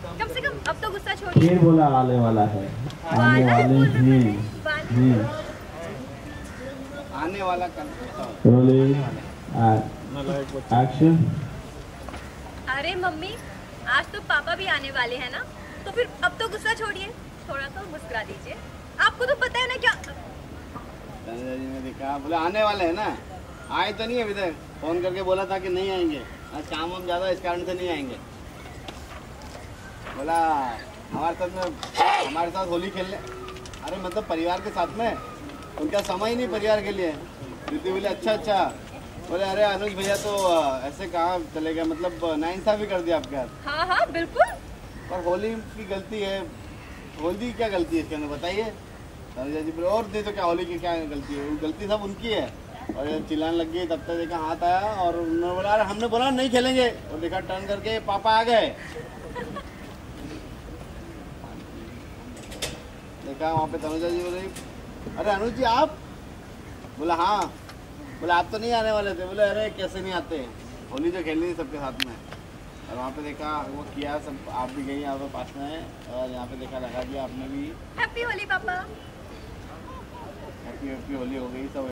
कम से कम अब तो गुस्सा छोड़िए फिर बोला आने वाला है। आने वाले हैं, जी आने वाला कल रोलिंग एक्शन। अरे मम्मी आज तो पापा भी आने वाले हैं ना तो फिर अब तो गुस्सा छोड़िए। थोड़ा तो मुस्कुरा दीजिए। आपको तो पता है ना क्या जी ने देखा बोले आने वाले हैं ना। आए तो नहीं अभी तक फ़ोन करके बोला था कि नहीं आएँगे। आज काम वाम ज़्यादा इस कारण से नहीं आएँगे। बोला हमारे साथ में हमारे साथ होली खेलने। अरे मतलब परिवार के साथ में? उनका समय ही नहीं परिवार के लिए। दीदी बोले अच्छा अच्छा। बोले अरे अनुज भैया तो ऐसे कहाँ चले गए? मतलब नाइंसाफी कर दिया आपके हाथ। हाँ हाँ बिल्कुल। और होली की गलती है। होली की क्या गलती है? इसके अंदर बताइए। तनुजा जी बोले, और नहीं तो क्या होली की क्या गलती है? गलती सब उनकी है। और जब चिल्लाने लग गई तब तक देखा हाथ आया और उन्होंने बोला अरे हमने बोला नहीं खेलेंगे। और देखा टर्न करके पापा आ गए। देखा वहाँ पे तनुजा जी बोले अरे अनुज जी आप? बोला हाँ। बोले आप तो नहीं आने वाले थे। बोले अरे कैसे नहीं आते? होली तो खेलनी थी सबके साथ में। और वहाँ पे देखा वो किया सब आप भी गई यहाँ पे पास में और यहाँ पे देखा लगा दिया आपने भी। हैप्पी होली पापा हैप्पी हैप्पी होली हो गई सब